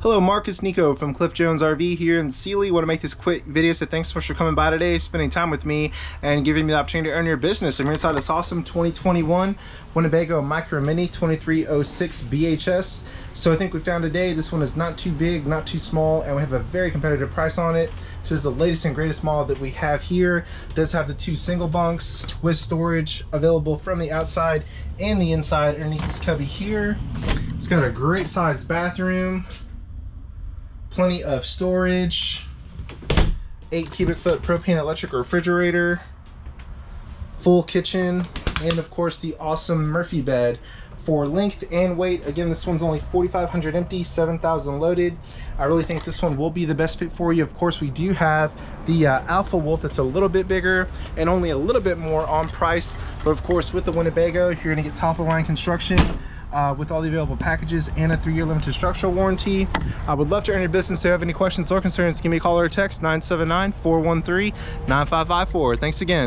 Hello, Marcus Niko from Cliff Jones RV here in Sealy. Want to make this quick video, so thanks so much for coming by today, spending time with me, and giving me the opportunity to earn your business. I'm inside this awesome 2021 Winnebago Micro Minnie 2306 BHS. So I think we found today, this one is not too big, not too small, and we have a very competitive price on it. This is the latest and greatest model that we have here. It does have the two single bunks with storage available from the outside and the inside underneath this cubby here. It's got a great sized bathroom plenty of storage, 8 cubic foot propane electric refrigerator, full kitchen, and of course the awesome Murphy bed for length and weight. Again, this one's only 4,500 empty, 7,000 loaded. I really think this one will be the best fit for you. Of course, we do have the uh, Alpha Wolf that's a little bit bigger and only a little bit more on price. But of course, with the Winnebago, you're gonna get top of line construction uh, with all the available packages and a three-year limited structural warranty. I would love to earn your business. If you have any questions or concerns, give me a call or a text, 979-413-9554. Thanks again.